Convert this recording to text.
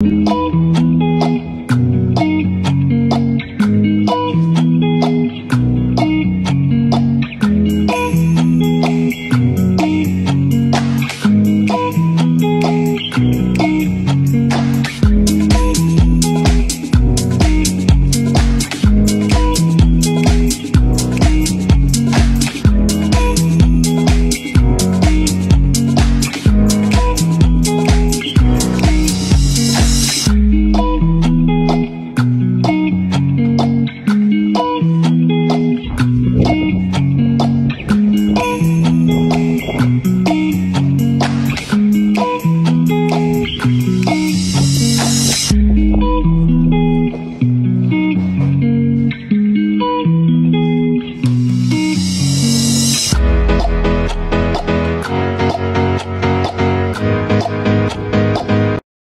Música Thank